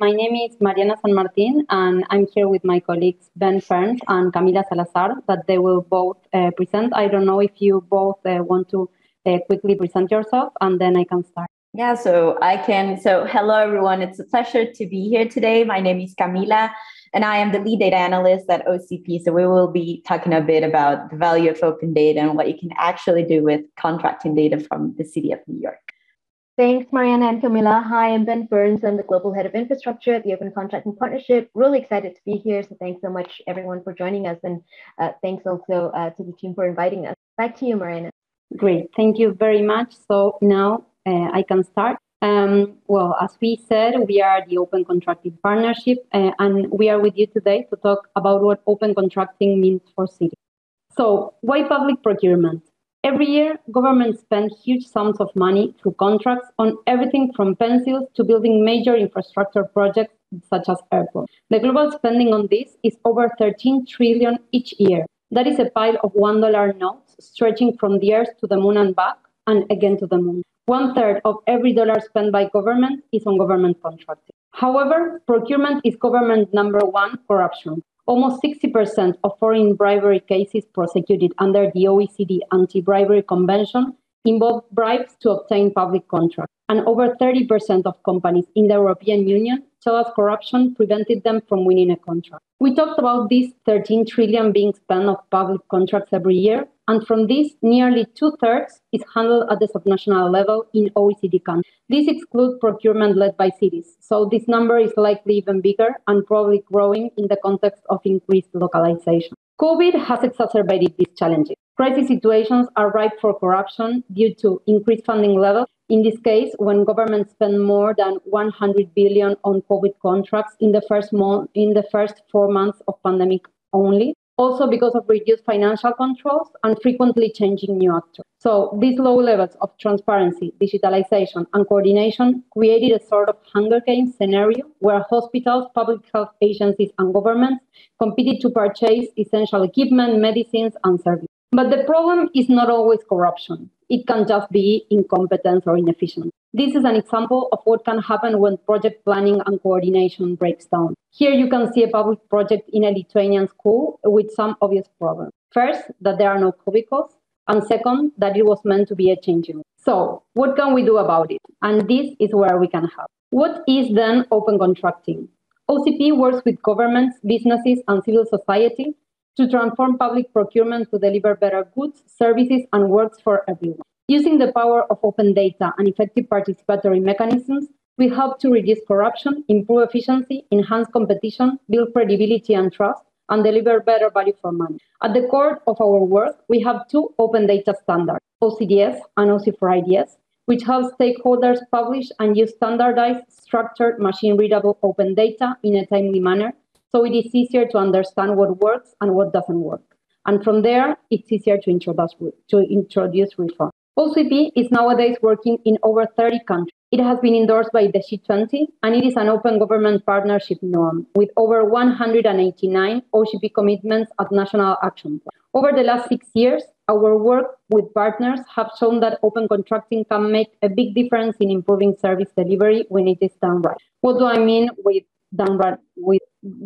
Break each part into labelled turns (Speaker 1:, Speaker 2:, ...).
Speaker 1: My name is Mariana San Martin, and I'm here with my colleagues Ben Ferns and Camila Salazar, that they will both uh, present. I don't know if you both uh, want to uh, quickly present yourself, and then I can start.
Speaker 2: Yeah, so I can. So, hello, everyone. It's a pleasure to be here today. My name is Camila, and I am the lead data analyst at OCP. So, we will be talking a bit about the value of open data and what you can actually do with contracting data from the city of New York.
Speaker 3: Thanks, Mariana and Camila. Hi, I'm Ben Burns. I'm the Global Head of Infrastructure at the Open Contracting Partnership. Really excited to be here. So thanks so much, everyone, for joining us. And uh, thanks also uh, to the team for inviting us. Back to you, Mariana.
Speaker 1: Great. Thank you very much. So now uh, I can start. Um, well, as we said, we are the Open Contracting Partnership, uh, and we are with you today to talk about what open contracting means for cities. So, why public procurement? Every year, governments spend huge sums of money through contracts on everything from pencils to building major infrastructure projects such as airports. The global spending on this is over 13 trillion each year. That is a pile of $1 notes stretching from the earth to the moon and back, and again to the moon. One third of every dollar spent by government is on government contracting. However, procurement is government number one corruption. Almost 60% of foreign bribery cases prosecuted under the OECD Anti Bribery Convention involve bribes to obtain public contracts. And over 30% of companies in the European Union tell us corruption prevented them from winning a contract. We talked about these 13 trillion being spent of public contracts every year, and from this, nearly two thirds is handled at the subnational level in OECD countries. This excludes procurement led by cities, so this number is likely even bigger and probably growing in the context of increased localization. COVID has exacerbated these challenges. Crisis situations are ripe for corruption due to increased funding levels. In this case, when governments spend more than 100 billion on COVID contracts in the first month, in the first four months of pandemic only, also because of reduced financial controls and frequently changing new actors. So these low levels of transparency, digitalization, and coordination created a sort of Hunger Games scenario where hospitals, public health agencies, and governments competed to purchase essential equipment, medicines, and services. But the problem is not always corruption. It can just be incompetence or inefficiency. This is an example of what can happen when project planning and coordination breaks down. Here you can see a public project in a Lithuanian school with some obvious problems. First, that there are no cubicles, and second, that it was meant to be a changing. So, what can we do about it? And this is where we can help. What is then open contracting? OCP works with governments, businesses, and civil society to transform public procurement to deliver better goods, services, and works for everyone. Using the power of open data and effective participatory mechanisms, we help to reduce corruption, improve efficiency, enhance competition, build credibility and trust, and deliver better value for money. At the core of our work, we have two open data standards, OCDS and OC4IDS, which help stakeholders publish and use standardized, structured, machine-readable open data in a timely manner so it is easier to understand what works and what doesn't work. And from there, it's easier to introduce, to introduce reform. OCP is nowadays working in over 30 countries. It has been endorsed by the G20 and it is an open government partnership norm with over 189 OCP commitments at national action. Over the last six years, our work with partners have shown that open contracting can make a big difference in improving service delivery when it is done right. What do I mean with done right, with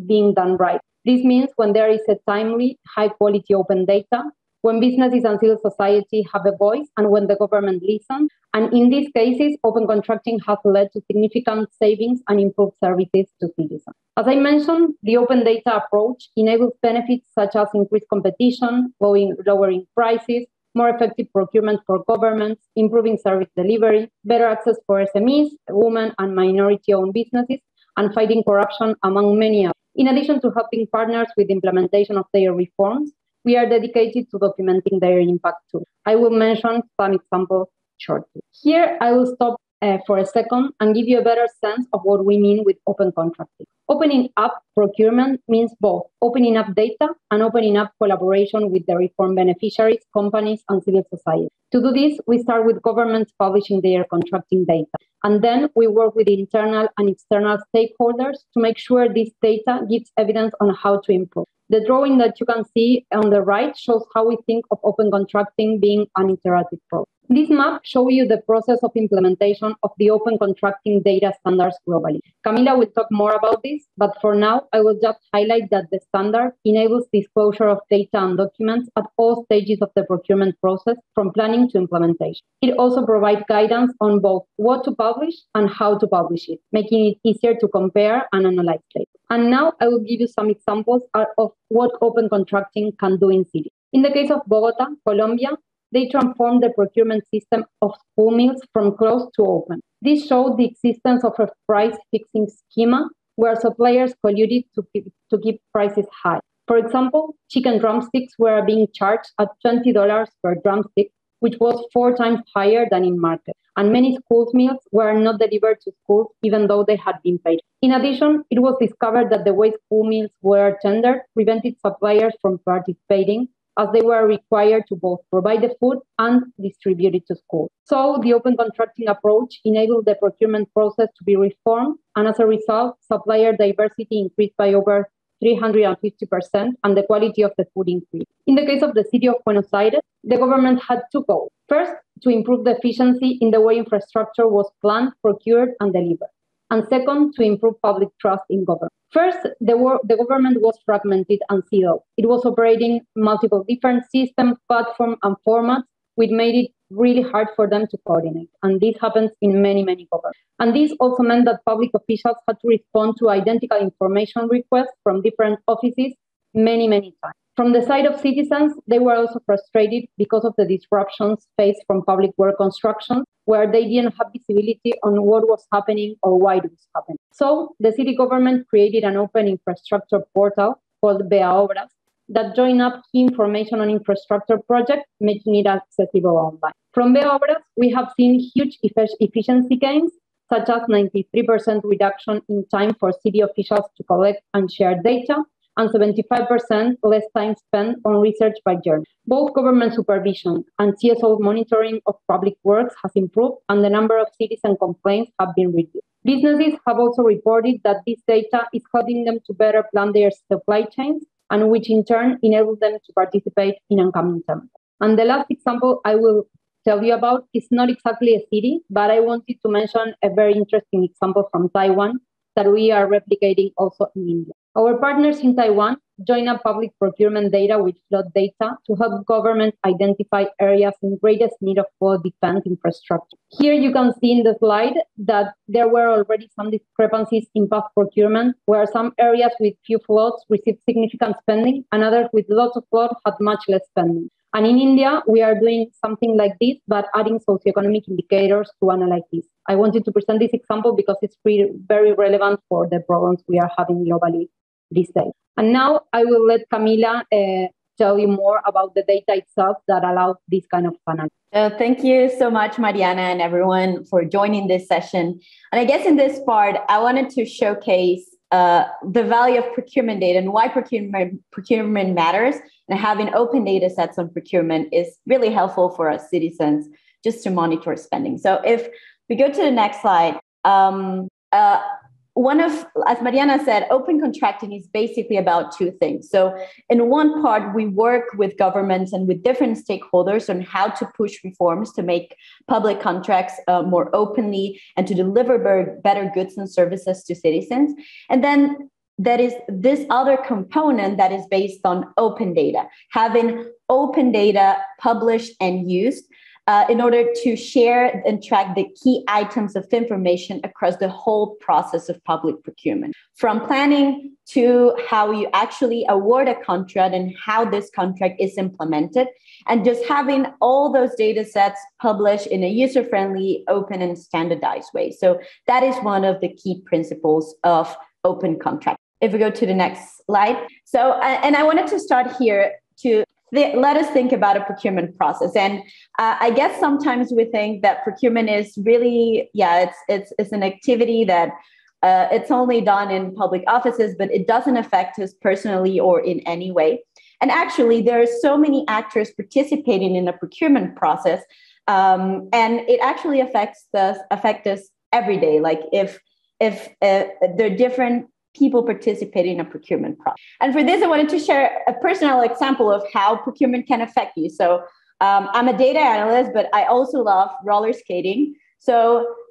Speaker 1: being done right. This means when there is a timely, high quality open data, when businesses and civil society have a voice, and when the government listens. And in these cases, open contracting has led to significant savings and improved services to citizens. As I mentioned, the open data approach enables benefits such as increased competition, lowering, lowering prices, more effective procurement for governments, improving service delivery, better access for SMEs, women and minority owned businesses, and fighting corruption, among many others. In addition to helping partners with implementation of their reforms, we are dedicated to documenting their impact too. I will mention some examples shortly. Here, I will stop uh, for a second and give you a better sense of what we mean with open contracting. Opening up procurement means both opening up data and opening up collaboration with the reform beneficiaries, companies, and civil society. To do this, we start with governments publishing their contracting data. And then we work with internal and external stakeholders to make sure this data gives evidence on how to improve. The drawing that you can see on the right shows how we think of open contracting being an iterative process. This map shows you the process of implementation of the open contracting data standards globally. Camila will talk more about this, but for now, I will just highlight that the standard enables disclosure of data and documents at all stages of the procurement process, from planning to implementation. It also provides guidance on both what to publish and how to publish it, making it easier to compare and analyze data. And now I will give you some examples of what open contracting can do in cities. In the case of Bogota, Colombia, they transformed the procurement system of school meals from closed to open. This showed the existence of a price fixing schema where suppliers colluded to keep, to keep prices high. For example, chicken drumsticks were being charged at $20 per drumstick, which was four times higher than in market. And many school meals were not delivered to schools even though they had been paid. In addition, it was discovered that the way school meals were tendered prevented suppliers from participating as they were required to both provide the food and distribute it to schools. So the open contracting approach enabled the procurement process to be reformed, and as a result, supplier diversity increased by over 350% and the quality of the food increased. In the case of the city of Buenos Aires, the government had two goals. First, to improve the efficiency in the way infrastructure was planned, procured, and delivered. And second, to improve public trust in government. First, the, the government was fragmented and siloed. It was operating multiple different systems, platforms, and formats, which made it really hard for them to coordinate. And this happens in many, many governments. And this also meant that public officials had to respond to identical information requests from different offices many, many times. From the side of citizens, they were also frustrated because of the disruptions faced from public work construction, where they didn't have visibility on what was happening or why it was happening. So the city government created an open infrastructure portal called BA Obras that joined up key information on infrastructure projects, making it accessible online. From BA Obras, we have seen huge efficiency gains, such as 93% reduction in time for city officials to collect and share data, and 75% less time spent on research by journalists. Both government supervision and CSO monitoring of public works has improved, and the number of citizen complaints have been reduced. Businesses have also reported that this data is helping them to better plan their supply chains, and which in turn enables them to participate in upcoming tenders. And the last example I will tell you about is not exactly a city, but I wanted to mention a very interesting example from Taiwan that we are replicating also in India. Our partners in Taiwan join up public procurement data with flood data to help government identify areas in greatest need of flood defense infrastructure. Here you can see in the slide that there were already some discrepancies in past procurement, where some areas with few floods received significant spending and others with lots of flood had much less spending. And in India, we are doing something like this, but adding socioeconomic indicators to analyze this. I wanted to present this example because it's pretty, very relevant for the problems we are having globally these days. And now I will let Camila uh, tell you more about the data itself that allows this kind of analysis.
Speaker 2: Uh, thank you so much, Mariana, and everyone for joining this session. And I guess in this part, I wanted to showcase uh, the value of procurement data and why procurement, procurement matters and having open data sets on procurement is really helpful for us citizens just to monitor spending. So if we go to the next slide, um, uh, one of, as Mariana said, open contracting is basically about two things. So, in one part, we work with governments and with different stakeholders on how to push reforms to make public contracts uh, more openly and to deliver better goods and services to citizens. And then that is this other component that is based on open data, having open data published and used uh, in order to share and track the key items of information across the whole process of public procurement, from planning to how you actually award a contract and how this contract is implemented, and just having all those data sets published in a user friendly, open, and standardized way. So, that is one of the key principles of open contract. If we go to the next slide. So, uh, and I wanted to start here to let us think about a procurement process. And uh, I guess sometimes we think that procurement is really, yeah, it's it's it's an activity that uh, it's only done in public offices, but it doesn't affect us personally or in any way. And actually, there are so many actors participating in the procurement process, um, and it actually affects us affect us every day. Like if if uh, there are different people participating in a procurement process. And for this, I wanted to share a personal example of how procurement can affect you. So Um, I'm a data analyst, but I also love roller skating. So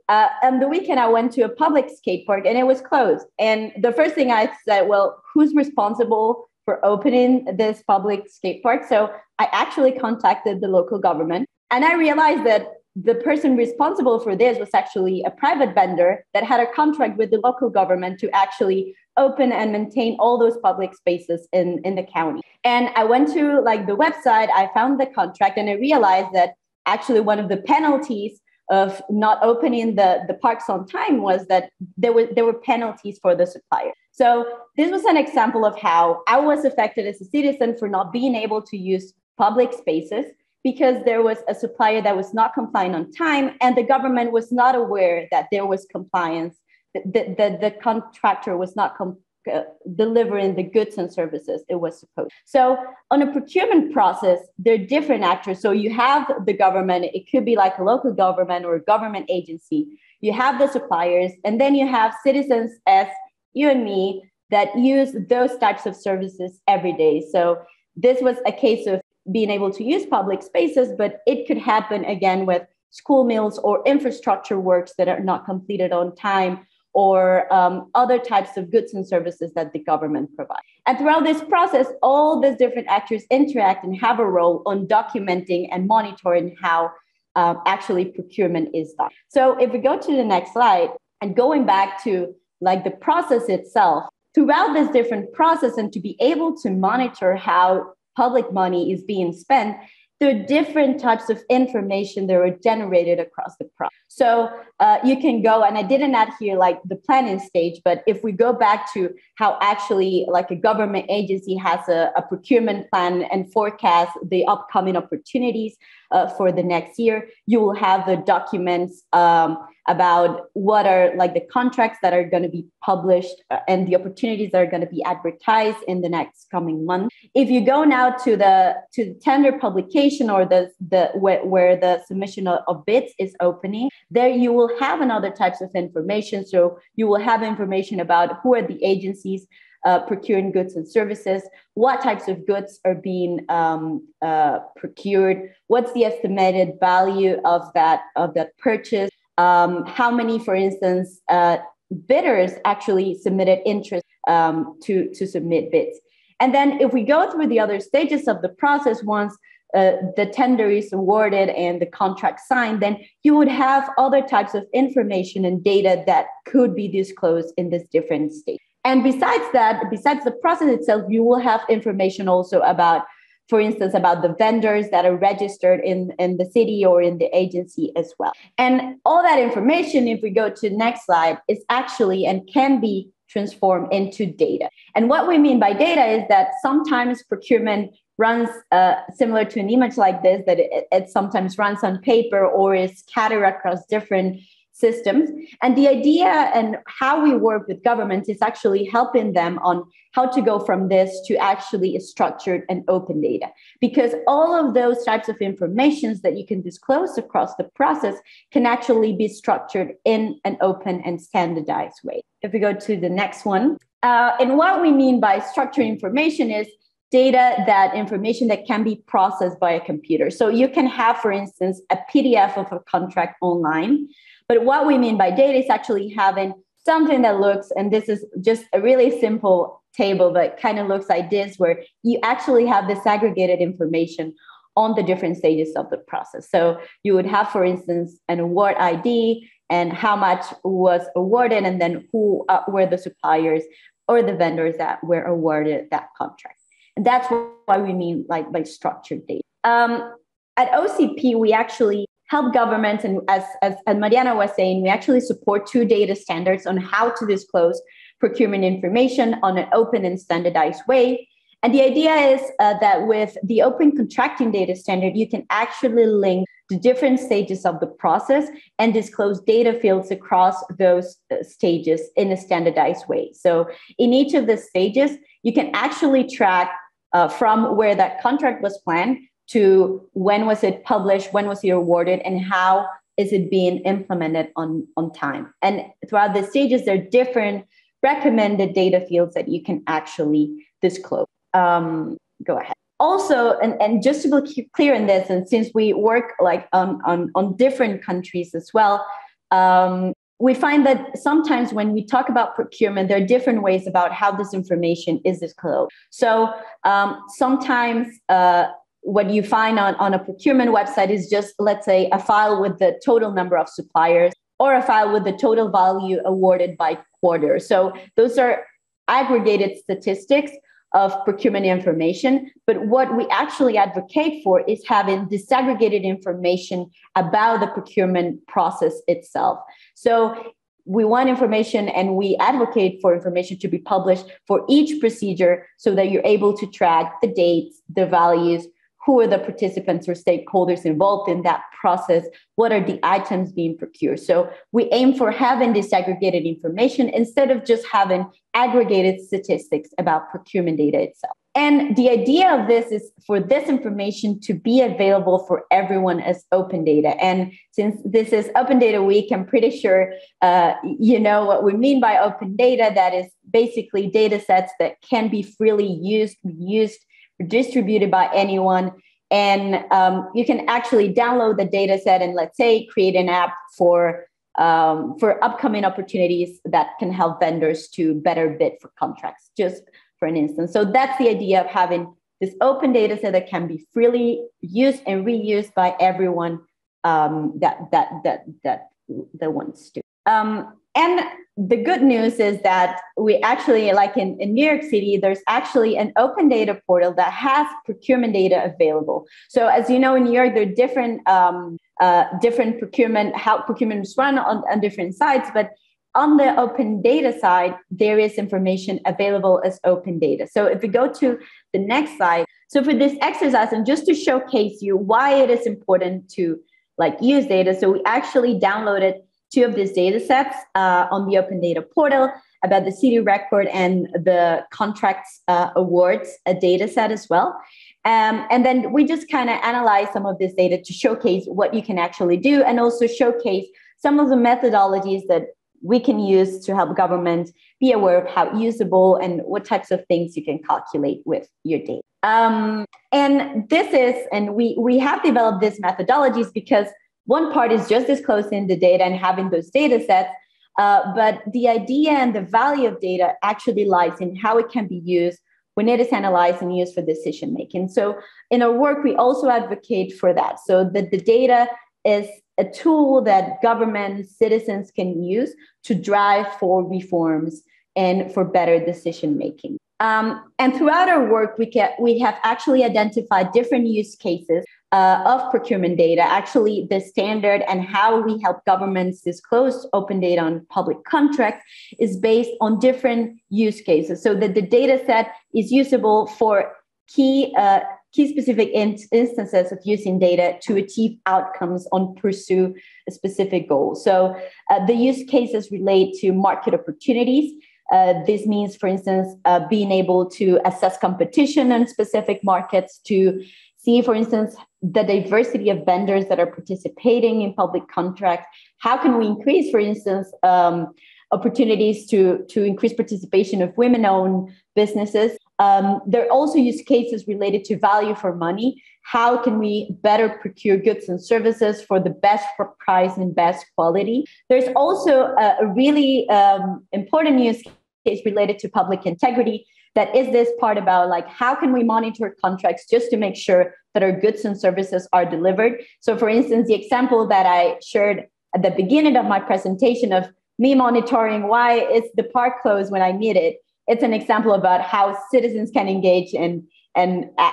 Speaker 2: uh, on the weekend, I went to a public skate park and it was closed. And the first thing I said, well, who's responsible for opening this public skate park? So I actually contacted the local government and I realized that the person responsible for this was actually a private vendor that had a contract with the local government to actually open and maintain all those public spaces in, in the county. And I went to like the website, I found the contract, and I realized that actually one of the penalties of not opening the, the parks on time was that there were there were penalties for the supplier. So this was an example of how I was affected as a citizen for not being able to use public spaces because there was a supplier that was not complying on time and the government was not aware that there was compliance the, the, the contractor was not com- uh, delivering the goods and services it was supposed. So on a procurement process there are different actors. So you have the government it could be like a local government or a government agency. You have the suppliers and then you have citizens as you and me that use those types of services every day. So this was a case of being able to use public spaces, but it could happen again with school meals or infrastructure works that are not completed on time or um, other types of goods and services that the government provides. And throughout this process, all these different actors interact and have a role on documenting and monitoring how um, actually procurement is done. So if we go to the next slide and going back to like the process itself, throughout this different process and to be able to monitor how public money is being spent, are different types of information that are generated across the process. So uh, you can go, and I didn't add here like the planning stage, but if we go back to how actually like a government agency has a, a procurement plan and forecast the upcoming opportunities uh, for the next year, you will have the documents um, about what are like the contracts that are going to be published uh, and the opportunities that are going to be advertised in the next coming month. If you go now to the to the tender publication or the the where, where the submission of, of bids is opening, there you will have another types of information. So you will have information about who are the agencies uh, procuring goods and services, what types of goods are being um, uh, procured, what's the estimated value of that of that purchase, um, how many, for instance, uh, bidders actually submitted interest um, to, to submit bids. And then if we go through the other stages of the process, once uh, the tender is awarded and the contract signed, then you would have other types of information and data that could be disclosed in this different state. And besides that, besides the process itself, you will have information also about for instance, about the vendors that are registered in, in the city or in the agency as well. And all that information, if we go to next slide, is actually and can be transformed into data. And what we mean by data is that sometimes procurement runs uh, similar to an image like this, that it, it sometimes runs on paper or is scattered across different systems. And the idea and how we work with governments is actually helping them on how to go from this to actually structured and open data. Because all of those types of informations that you can disclose across the process can actually be structured in an open and standardized way. If we go to the next one, uh, and what we mean by structured information is data that information that can be processed by a computer. So you can have, for instance, a PDF of a contract online but what we mean by data is actually having something that looks, and this is just a really simple table, but kind of looks like this, where you actually have this aggregated information on the different stages of the process. So you would have, for instance, an award ID and how much was awarded, and then who uh, were the suppliers or the vendors that were awarded that contract. And that's why we mean like by structured data. Um, at OCP, we actually help governments. And as, as, as Mariana was saying, we actually support two data standards on how to disclose procurement information on an open and standardized way. And the idea is uh, that with the open contracting data standard, you can actually link the different stages of the process and disclose data fields across those uh, stages in a standardized way. So in each of the stages, you can actually track uh, from where that contract was planned to when was it published, when was it awarded, and how is it being implemented on, on time. And throughout the stages, there are different recommended data fields that you can actually disclose. Um, go ahead. also, and, and just to be clear in this, and since we work like on, on, on different countries as well, um, we find that sometimes when we talk about procurement, there are different ways about how this information is disclosed. So um, sometimes uh, what you find on, on a procurement website is just, let's say, a file with the total number of suppliers or a file with the total value awarded by quarter. So those are aggregated statistics of procurement information. But what we actually advocate for is having disaggregated information about the procurement process itself. So we want information and we advocate for information to be published for each procedure so that you're able to track the dates, the values, who are the participants or stakeholders involved in that process what are the items being procured so we aim for having disaggregated information instead of just having aggregated statistics about procurement data itself and the idea of this is for this information to be available for everyone as open data. And since this is Open Data Week, I'm pretty sure uh, you know what we mean by open data. That is basically data sets that can be freely used, used distributed by anyone. And um, you can actually download the data set and let's say create an app for um, for upcoming opportunities that can help vendors to better bid for contracts, just for an instance. So that's the idea of having this open data set that can be freely used and reused by everyone um, that that that that that wants to. Um, and the good news is that we actually, like in, in New York City, there's actually an open data portal that has procurement data available. So as you know, in New York, there are different um, uh, different procurement, how procurement is run on, on different sites, but on the open data side, there is information available as open data. So if we go to the next slide, so for this exercise, and just to showcase you why it is important to like use data, so we actually downloaded two of these data sets uh, on the Open Data portal about the city record and the contracts uh, awards a data set as well. Um, and then we just kind of analyze some of this data to showcase what you can actually do and also showcase some of the methodologies that we can use to help government be aware of how usable and what types of things you can calculate with your data. Um, and this is, and we, we have developed these methodologies because one part is just disclosing the data and having those data sets. Uh, but the idea and the value of data actually lies in how it can be used when it is analyzed and used for decision making. So in our work, we also advocate for that. So that the data is a tool that government citizens can use to drive for reforms and for better decision making. Um, and throughout our work, we, can, we have actually identified different use cases uh, of procurement data, actually the standard and how we help governments disclose open data on public contracts is based on different use cases. So that the data set is usable for key uh, key specific in- instances of using data to achieve outcomes on pursue a specific goal. So uh, the use cases relate to market opportunities. Uh, this means, for instance, uh, being able to assess competition in specific markets, to see, for instance, the diversity of vendors that are participating in public contracts. How can we increase, for instance, um, opportunities to, to increase participation of women owned businesses? Um, there are also use cases related to value for money. How can we better procure goods and services for the best price and best quality? There's also a, a really um, important use case related to public integrity that is this part about like how can we monitor contracts just to make sure that our goods and services are delivered? So for instance the example that i shared at the beginning of my presentation of me monitoring why is the park closed when i need it it's an example about how citizens can engage and and uh,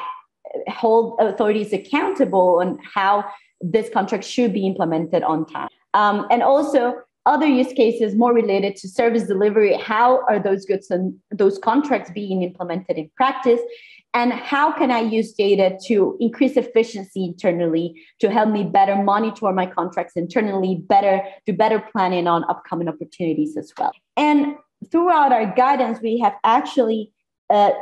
Speaker 2: hold authorities accountable on how this contract should be implemented on time. Um, and also other use cases more related to service delivery how are those goods and those contracts being implemented in practice? And how can i use data to increase efficiency internally to help me better monitor my contracts internally better do better planning on upcoming opportunities as well? And throughout our guidance we have actually uh,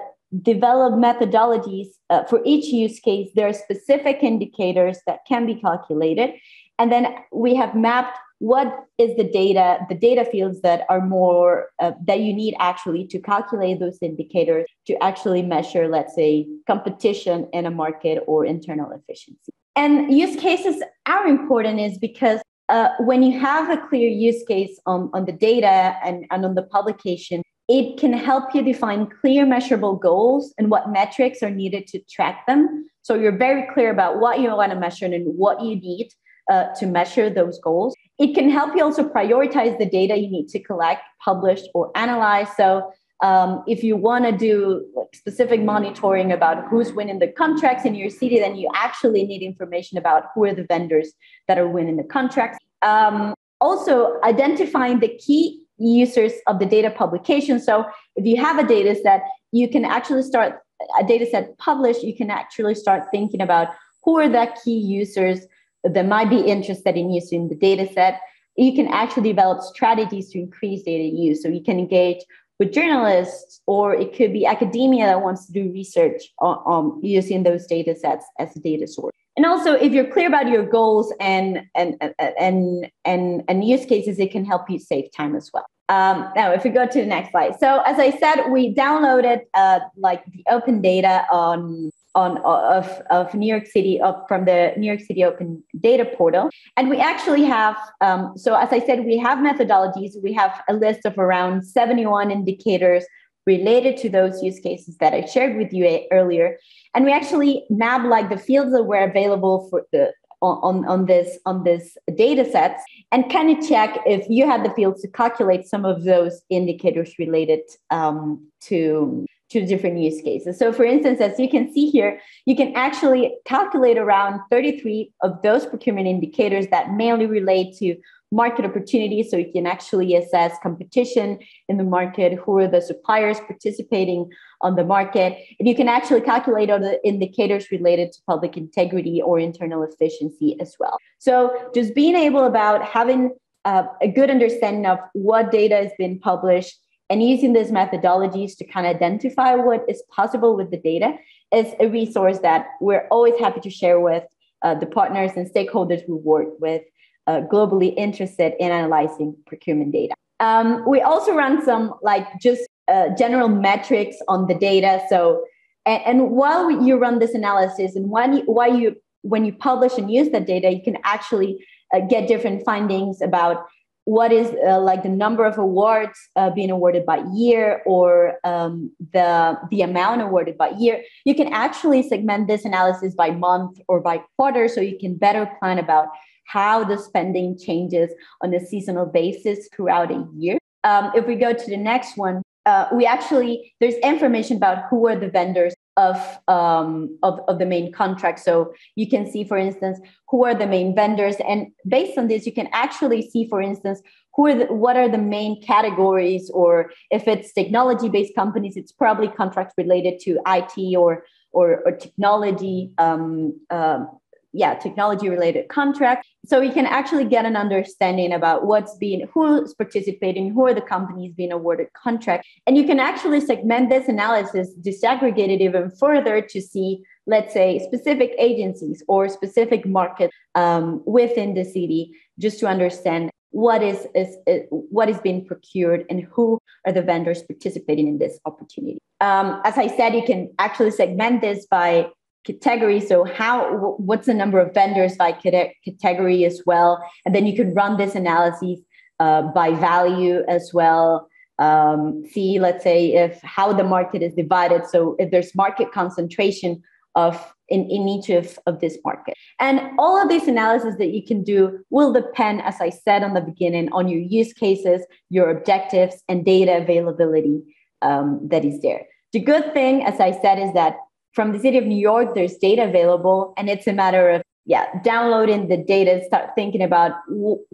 Speaker 2: developed methodologies uh, for each use case. There are specific indicators that can be calculated. And then we have mapped what is the data, the data fields that are more, uh, that you need actually to calculate those indicators to actually measure, let's say, competition in a market or internal efficiency. And use cases are important is because uh, when you have a clear use case on, on the data and, and on the publication, it can help you define clear measurable goals and what metrics are needed to track them. So you're very clear about what you want to measure and what you need uh, to measure those goals. It can help you also prioritize the data you need to collect, publish, or analyze. So um, if you want to do like specific monitoring about who's winning the contracts in your city, then you actually need information about who are the vendors that are winning the contracts. Um, also, identifying the key users of the data publication. So if you have a data set, you can actually start a data set published, you can actually start thinking about who are the key users that might be interested in using the data set. You can actually develop strategies to increase data use. So you can engage with journalists, or it could be academia that wants to do research on, on using those data sets as a data source. And also, if you're clear about your goals and and and and and use cases, it can help you save time as well. Um, now, if we go to the next slide. So, as I said, we downloaded uh, like the open data on on of, of New York City from the New York City Open Data Portal, and we actually have. Um, so, as I said, we have methodologies. We have a list of around 71 indicators related to those use cases that I shared with you earlier. And we actually map like the fields that were available for the on, on this on this data sets and kind of check if you had the fields to calculate some of those indicators related um, to to different use cases. So for instance, as you can see here, you can actually calculate around 33 of those procurement indicators that mainly relate to market opportunities. So you can actually assess competition in the market who are the suppliers participating on the market. And you can actually calculate the indicators related to public integrity or internal efficiency as well. So just being able about having uh, a good understanding of what data has been published and using these methodologies to kind of identify what is possible with the data is a resource that we're always happy to share with uh, the partners and stakeholders we work with uh, globally interested in analyzing procurement data. Um, we also run some like just uh, general metrics on the data. So, and, and while you run this analysis and when you, why you when you publish and use that data, you can actually uh, get different findings about what is uh, like the number of awards uh, being awarded by year or um, the the amount awarded by year you can actually segment this analysis by month or by quarter so you can better plan about how the spending changes on a seasonal basis throughout a year. Um, if we go to the next one, uh, we actually there's information about who are the vendors of, um, of of the main contract. So you can see, for instance, who are the main vendors, and based on this, you can actually see, for instance, who are the, what are the main categories, or if it's technology-based companies, it's probably contracts related to IT or or, or technology um, um yeah technology related contract. So you can actually get an understanding about what's being who's participating who are the companies being awarded contract. And you can actually segment this analysis disaggregate it even further to see let's say specific agencies or specific market um, within the city just to understand what is, is, is, what is being procured and who are the vendors participating in this opportunity. Um, as i said you can actually segment this by category. So how what's the number of vendors by category as well, and then you could run this analysis uh, by value as well. Um, see, let's say if how the market is divided. So if there's market concentration of in, in each of, of this market. And all of these analysis that you can do will depend, as I said on the beginning, on your use cases, your objectives, and data availability um, that is there. The good thing, as I said, is that from the city of New York, there's data available, and it's a matter of yeah, downloading the data, start thinking about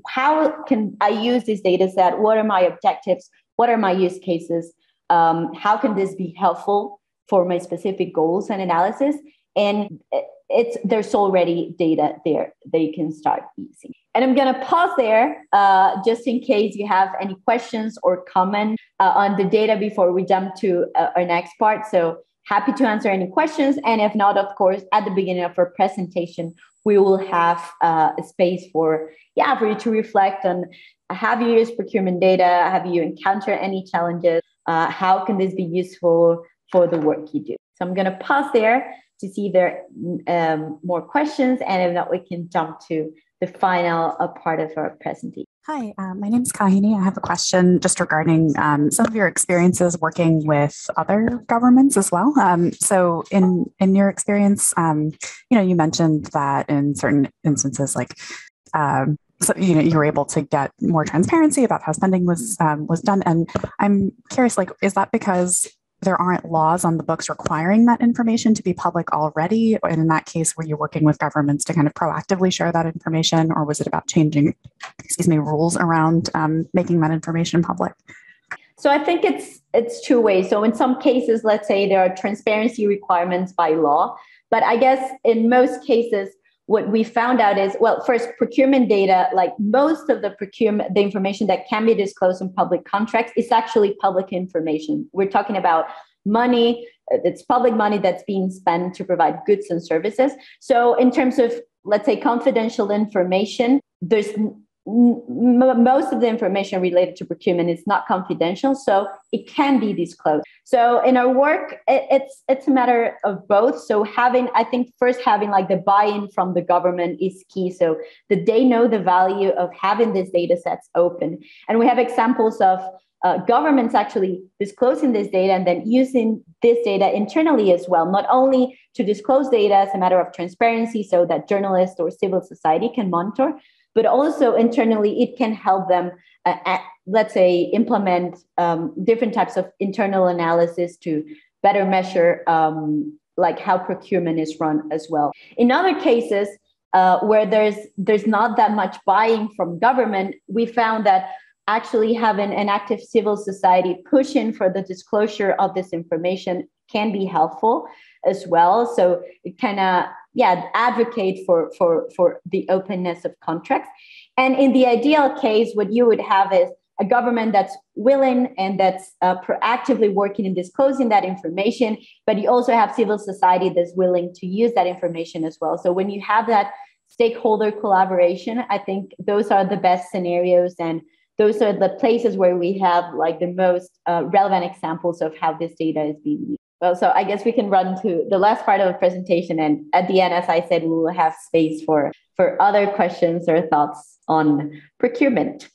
Speaker 2: how can I use this data set? What are my objectives? What are my use cases? Um, how can this be helpful for my specific goals and analysis? And it's there's already data there that you can start using. And I'm gonna pause there uh, just in case you have any questions or comment uh, on the data before we jump to uh, our next part. So Happy to answer any questions. And if not, of course, at the beginning of our presentation, we will have uh, a space for yeah for you to reflect on have you used procurement data? Have you encountered any challenges? Uh, how can this be useful for the work you do? So i'm going to pause there to see if there are um, more questions and if not we can jump to the final uh, part of our presentation
Speaker 4: Hi, uh, my name is Kahini. I have a question just regarding um, some of your experiences working with other governments as well. Um, so, in in your experience, um, you know, you mentioned that in certain instances, like um, so, you know, you were able to get more transparency about how spending was um, was done. And I'm curious, like, is that because there aren't laws on the books requiring that information to be public already? And in that case, were you working with governments to kind of proactively share that information, or was it about changing, excuse me, rules around um, making that information public?
Speaker 2: So I think it's it's two ways. So in some cases, let's say there are transparency requirements by law, but I guess in most cases, what we found out is well first procurement data like most of the procurement the information that can be disclosed in public contracts is actually public information. We're talking about money uh, it's public money that's being spent to provide goods and services. So in terms of let's say confidential information there's most of the information related to procurement is not confidential so it can be disclosed. So in our work it, it's it's a matter of both. So having i think first having like the buy-in from the government is key. So that they know the value of having these data sets open. And we have examples of uh, governments actually disclosing this data and then using this data internally as well, not only to disclose data as a matter of transparency so that journalists or civil society can monitor, but also internally it can help them uh, at, let's say implement um, different types of internal analysis to better measure um, like how procurement is run as well. In other cases uh, where there's there's not that much buying from government we found that actually having an active civil society pushing for the disclosure of this information can be helpful as well. So it kind of yeah advocate for for for the openness of contracts. And in the ideal case what you would have is a government that's willing and that's uh, proactively working in disclosing that information but you also have civil society that's willing to use that information as well. So when you have that stakeholder collaboration i think those are the best scenarios and those are the places where we have like the most uh, relevant examples of how this data is being used well, so I guess we can run to the last part of the presentation, and at the end, as I said, we will have space for for other questions or thoughts on procurement.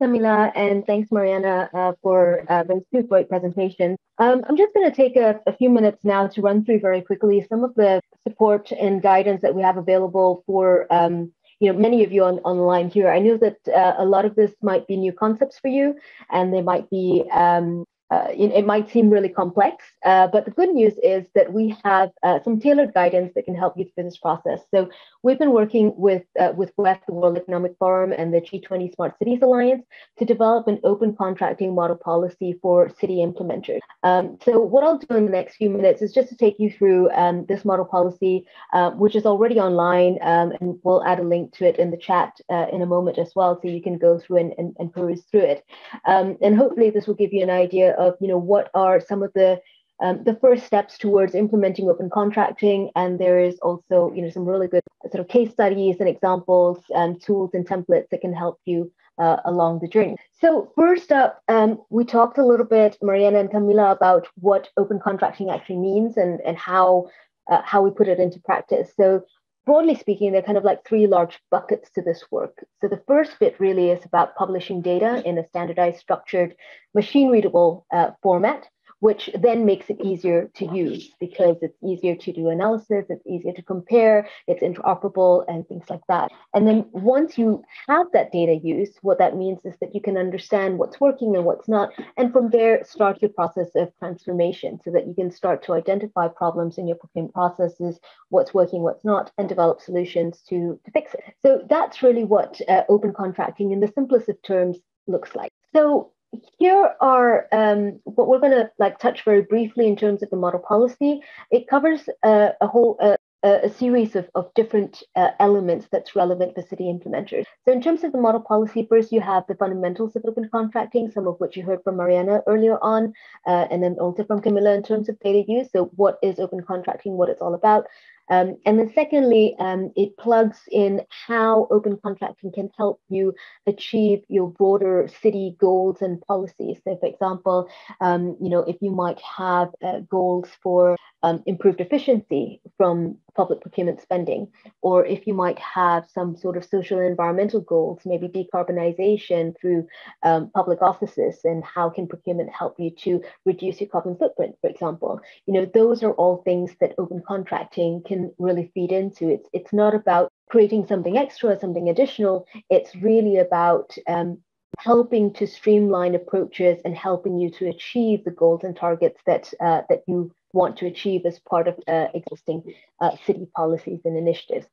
Speaker 3: Camila, and thanks, Mariana, uh, for uh, those two great presentations. Um, I'm just going to take a, a, few minutes now to run through very quickly some of the support and guidance that we have available for um, you know many of you on online here. I know that uh, a lot of this might be new concepts for you, and they might be um, uh, it, it, might seem really complex, uh, but the good news is that we have uh, some tailored guidance that can help you through this process. So we've been working with uh, with WEF, the World Economic Forum, and the G20 Smart Cities Alliance to develop an open contracting model policy for city implementers. Um, so what I'll do in the next few minutes is just to take you through um, this model policy, uh, which is already online, um, and we'll add a link to it in the chat uh, in a moment as well, so you can go through and, and, and peruse through it. Um, and hopefully this will give you an idea of you know what are some of the um, the first steps towards implementing open contracting. And there is also, you know, some really good sort of case studies and examples and tools and templates that can help you uh, along the journey. So first up, um, we talked a little bit, Mariana and Camila, about what open contracting actually means and, and how, uh, how we put it into practice. So broadly speaking, there are kind of like three large buckets to this work. So the first bit really is about publishing data in a standardized, structured, machine readable uh, format which then makes it easier to use because it's easier to do analysis, it's easier to compare, it's interoperable, and things like that. And then once you have that data use, what that means is that you can understand what's working and what's not. And from there, start your process of transformation so that you can start to identify problems in your procurement processes, what's working, what's not, and develop solutions to, to fix it. So that's really what uh, open contracting in the simplest of terms looks like. So here are um, what we're going to like touch very briefly in terms of the model policy. It covers uh, a whole uh, a series of, of different uh, elements that's relevant for city implementers. So in terms of the model policy, first you have the fundamentals of open contracting, some of which you heard from Mariana earlier on, uh, and then also from Camila in terms of data use. So what is open contracting, what it's all about. Um, and then secondly, um, it plugs in how open contracting can help you achieve your broader city goals and policies. So for example, um, you know, if you might have uh, goals for um, improved efficiency from public procurement spending, or if you might have some sort of social and environmental goals, maybe decarbonization through um, public offices, and how can procurement help you to reduce your carbon footprint, for example. You know, those are all things that open contracting can really feed into. It's it's not about creating something extra, or something additional. It's really about um, helping to streamline approaches and helping you to achieve the goals and targets that uh, that you want to achieve as part of uh, existing uh, city policies and initiatives.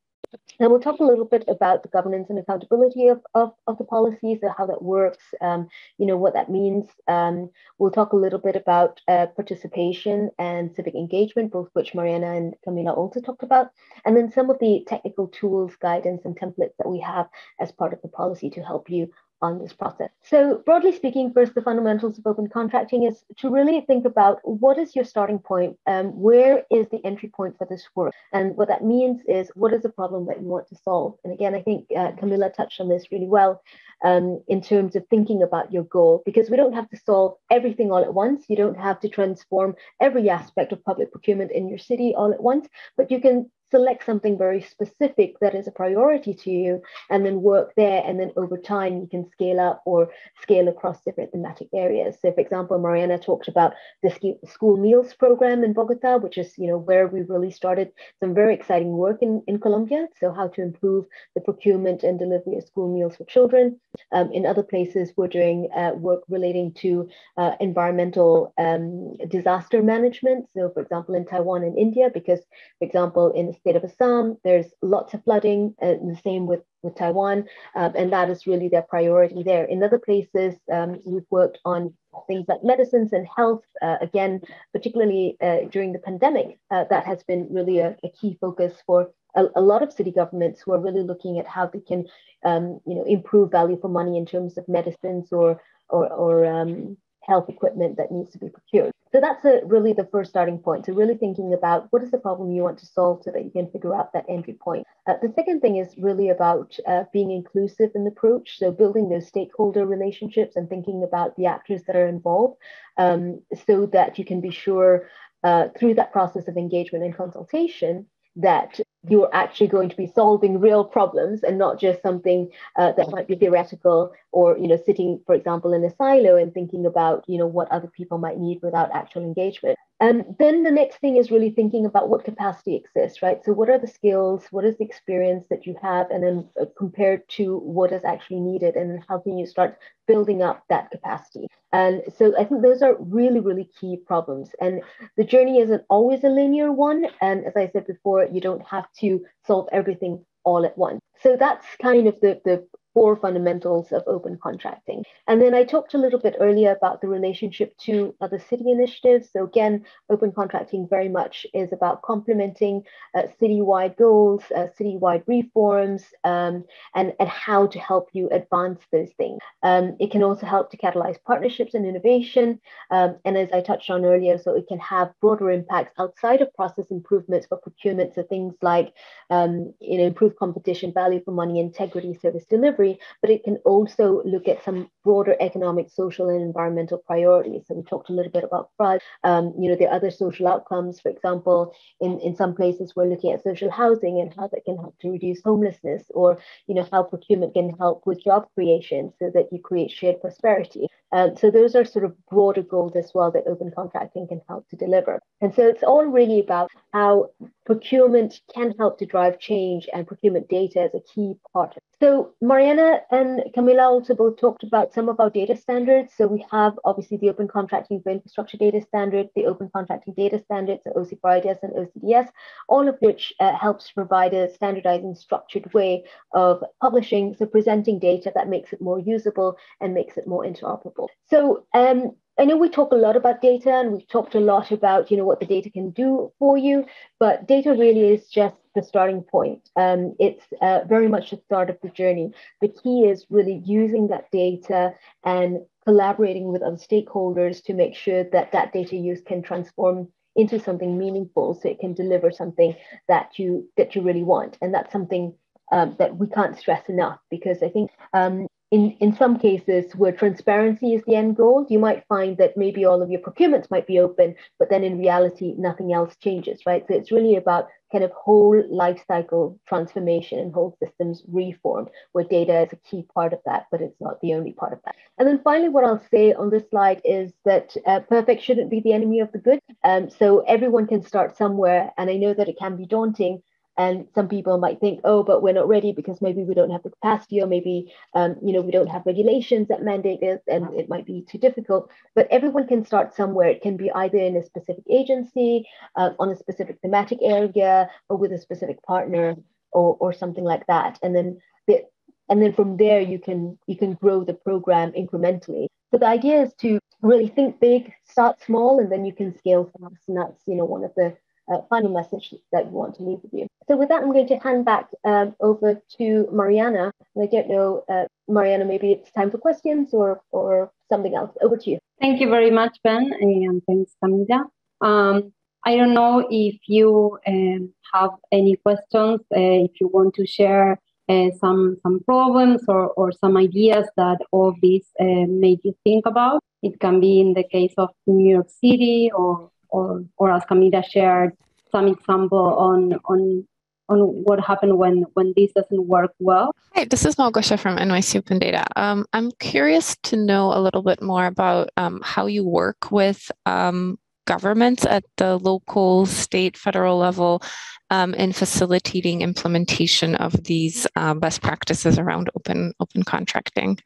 Speaker 3: And we'll talk a little bit about the governance and accountability of, of, of the policies, and how that works, um, you know, what that means. Um, we'll talk a little bit about uh, participation and civic engagement, both which Mariana and Camila also talked about, and then some of the technical tools, guidance, and templates that we have as part of the policy to help you on this process. So broadly speaking, first, the fundamentals of open contracting is to really think about what is your starting point, um, where is the entry point for this work? And what that means is what is the problem that you want to solve? And again, I think uh, Camila touched on this really well um, in terms of thinking about your goal, because we don't have to solve everything all at once. You don't have to transform every aspect of public procurement in your city all at once, but you can select something very specific that is a priority to you and then work there and then over time you can scale up or scale across different thematic areas. So for example mariana talked about the school meals program in bogota which is you know where we really started some very exciting work in, in colombia. So how to improve the procurement and delivery of school meals for children. Um, in other places we're doing uh, work relating to uh, environmental um, disaster management. So for example in taiwan and india because for example in state of Assam. There's lots of flooding, and the same with, with Taiwan, um, and that is really their priority there. In other places, um, we've worked on things like medicines and health. Uh, again, particularly uh, during the pandemic, uh, that has been really a, a key focus for a, a, lot of city governments who are really looking at how they can, um, you know, improve value for money in terms of medicines or or, or um, health equipment that needs to be procured. So that's a, really the first starting point. So really thinking about what is the problem you want to solve so that you can figure out that entry point. Uh, the second thing is really about uh, being inclusive in the approach. So building those stakeholder relationships and thinking about the actors that are involved um, so that you can be sure uh, through that process of engagement and consultation that you're actually going to be solving real problems and not just something uh, that might be theoretical or you know sitting for example in a silo and thinking about you know what other people might need without actual engagement and then the next thing is really thinking about what capacity exists right? So what are the skills what is the experience that you have and then uh, compared to what is actually needed and how can you start building up that capacity? And so i think those are really really key problems. And the journey isn't always a linear one and as i said before you don't have to solve everything all at once. So that's kind of the, the core fundamentals of open contracting. And then I talked a little bit earlier about the relationship to other city initiatives. So again, open contracting very much is about complementing uh, citywide goals, uh, citywide reforms, um, and, and how to help you advance those things. Um, it can also help to catalyze partnerships and innovation. Um, and as I touched on earlier, so it can have broader impacts outside of process improvements for procurement. So things like um, you know, improved competition, value for money, integrity, service delivery, but it can also look at some broader economic, social, and environmental priorities. So we talked a little bit about fraud. Um, you know, the other social outcomes, for example, in, in some places we're looking at social housing and how that can help to reduce homelessness, or you know, how procurement can help with job creation so that you create shared prosperity. So those are sort of broader goals as well that open contracting can help to deliver. And so it's all really about how procurement can help to drive change and procurement data is a key part. So Mariana and Camila also both talked about some of our data standards. So we have obviously the Open Contracting for Infrastructure Data Standard, the Open Contracting Data Standards, so OC IDS and OCDS, all of which uh, helps provide a standardized and structured way of publishing, so presenting data that makes it more usable and makes it more interoperable. So um, I know we talk a lot about data and we've talked a lot about, you know, what the data can do for you, but data really is just the starting point. Um, it's uh, very much the start of the journey. The key is really using that data and collaborating with other stakeholders to make sure that that data use can transform into something meaningful so it can deliver something that you that you really want and that's something um, that we can't stress enough because i think um, in, in some cases where transparency is the end goal, you might find that maybe all of your procurements might be open, but then in reality, nothing else changes, right? So it's really about kind of whole life cycle transformation and whole systems reform, where data is a key part of that, but it's not the only part of that. And then finally, what I'll say on this slide is that uh, perfect shouldn't be the enemy of the good. Um, so everyone can start somewhere, and I know that it can be daunting, and some people might think, oh, but we're not ready because maybe we don't have the capacity, or maybe um, you know we don't have regulations that mandate it, and it might be too difficult. But everyone can start somewhere. It can be either in a specific agency, uh, on a specific thematic area, or with a specific partner, or or something like that. And then the, and then from there you can you can grow the program incrementally. So the idea is to really think big, start small, and then you can scale fast. And that's you know one of the uh, final message that we want to leave with you. So with that, I'm going to hand back um, over to Mariana. I don't know, uh, Mariana, maybe it's time for questions or, or something else. Over to you.
Speaker 1: Thank you very much, Ben, and thanks, Camila. Um, I don't know if you um, have any questions, uh, if you want to share uh, some some problems or, or some ideas that all this uh, made you think about. It can be in the case of New York City or or, or as Camila shared some example on on on what happened when when this doesn't work well.
Speaker 5: Hi, this is Malgosha from NYC Open Data. Um, I'm curious to know a little bit more about um, how you work with um, governments at the local, state, federal level um, in facilitating implementation of these uh, best practices around open open contracting.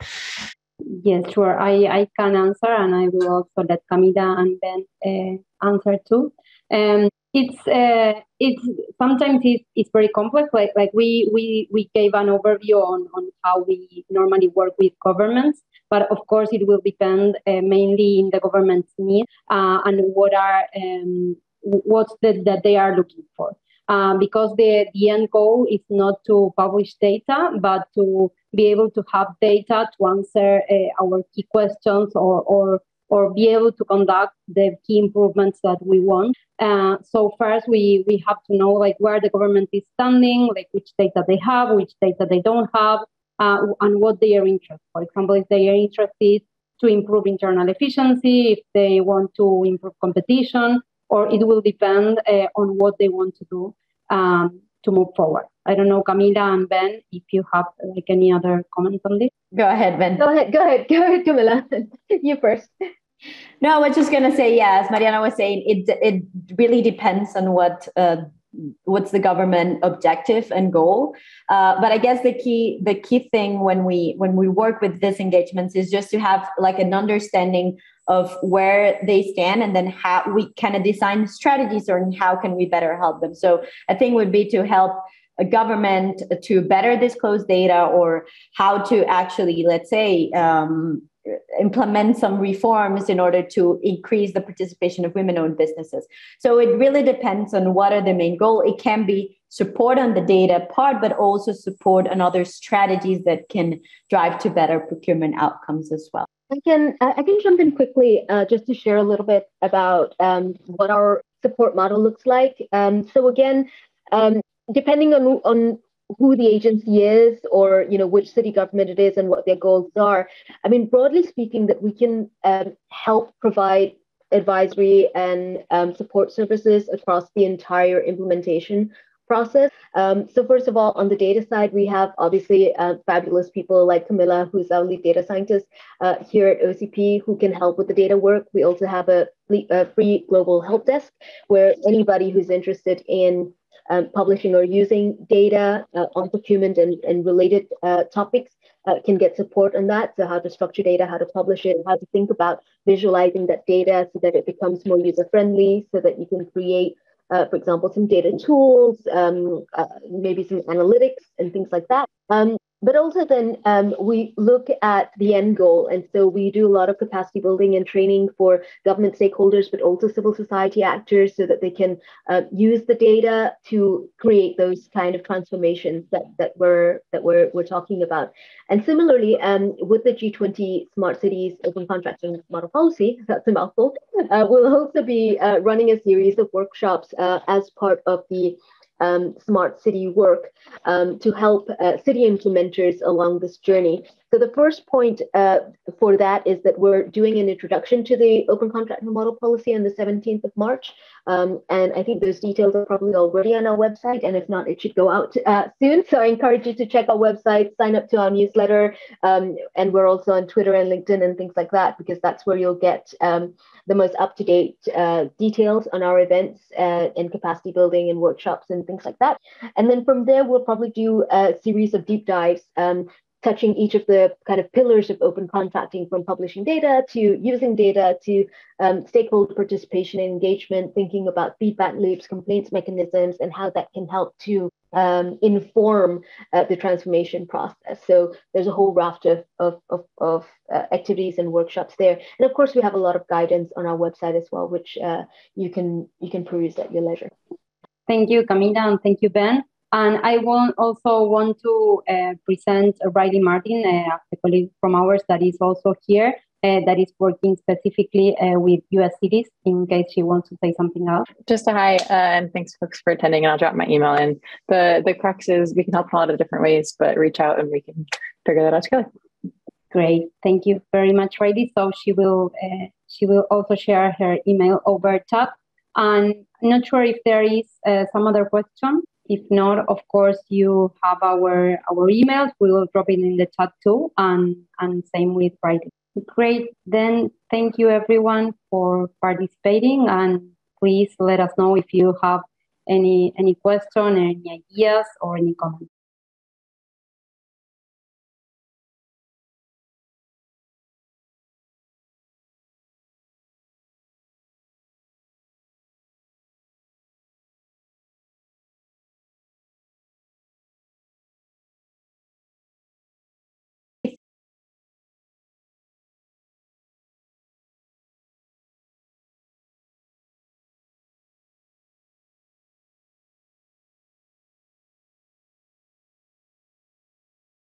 Speaker 1: Yes, sure. I, I can answer, and I will also let Camila and Ben uh, answer too. Um, it's uh, it's sometimes it's, it's very complex. Like like we we we gave an overview on on how we normally work with governments, but of course it will depend uh, mainly in the government's needs uh, and what are um, what's the, that they are looking for. Um, because the, the end goal is not to publish data, but to be able to have data to answer uh, our key questions or, or, or be able to conduct the key improvements that we want. Uh, so first, we, we have to know like where the government is standing, like which data they have, which data they don't have, uh, and what they are interested. For example, if they are interested to improve internal efficiency, if they want to improve competition, or it will depend uh, on what they want to do um, to move forward. I don't know, Camila and Ben, if you have like any other comments on this.
Speaker 2: Go ahead, Ben.
Speaker 3: Go ahead, go ahead, go ahead, Camila. you first.
Speaker 2: No, I was just gonna say, yeah, as Mariana was saying, it it really depends on what uh, what's the government objective and goal. Uh, but I guess the key the key thing when we when we work with these engagements is just to have like an understanding of where they stand and then how we kind of design strategies or how can we better help them so a thing would be to help a government to better disclose data or how to actually let's say um, implement some reforms in order to increase the participation of women-owned businesses. So it really depends on what are the main goal. It can be support on the data part but also support on other strategies that can drive to better procurement outcomes as well.
Speaker 3: I can I can jump in quickly uh, just to share a little bit about um, what our support model looks like. Um, so again, um, depending on on who the agency is or you know which city government it is and what their goals are, I mean broadly speaking, that we can um, help provide advisory and um, support services across the entire implementation process. Um, so first of all, on the data side, we have obviously uh, fabulous people like Camila, who's our lead data scientist uh, here at OCP, who can help with the data work. We also have a, a free global help desk where anybody who's interested in um, publishing or using data uh, on procurement and, and related uh, topics uh, can get support on that. So how to structure data, how to publish it, how to think about visualizing that data so that it becomes more user friendly, so that you can create uh, for example, some data tools, um, uh, maybe some analytics and things like that. Um, but also then um, we look at the end goal. And so we do a lot of capacity building and training for government stakeholders, but also civil society actors so that they can uh, use the data to create those kind of transformations that, that we're that we're, we're talking about. And similarly, um, with the G20 Smart Cities Open Contracting Model Policy, that's a mouthful, uh, we'll also be uh, running a series of workshops uh, as part of the um, smart city work um, to help uh, city implementers along this journey. So the first point uh, for that is that we're doing an introduction to the open contracting model policy on the 17th of March. Um, and I think those details are probably already on our website. And if not, it should go out uh, soon. So I encourage you to check our website, sign up to our newsletter. Um, and we're also on Twitter and LinkedIn and things like that, because that's where you'll get um, the most up-to-date uh, details on our events uh, and capacity building and workshops and things like that. And then from there, we'll probably do a series of deep dives um, touching each of the kind of pillars of open contracting from publishing data to using data to um, stakeholder participation and engagement, thinking about feedback loops, complaints mechanisms, and how that can help to um, inform uh, the transformation process. So there's a whole raft of, of, of, of uh, activities and workshops there. And of course, we have a lot of guidance on our website as well, which uh, you can you can peruse at your leisure.
Speaker 1: Thank you, Camila, and thank you, Ben. And I want also want to uh, present Riley Martin, uh, a colleague from ours that is also here, uh, that is working specifically uh, with US cities in case she wants to say something else.
Speaker 6: Just a hi, uh, and thanks folks for attending. And I'll drop my email in. The the crux is we can help in a lot of different ways, but reach out and we can figure that out together.
Speaker 1: Great, thank you very much, Riley. So she will uh, she will also share her email over top. And I'm not sure if there is some other question. If not, of course, you have our our emails. We will drop it in the chat too, and and same with writing. Great. Then thank you everyone for participating, and please let us know if you have any any question, any ideas, or any comments.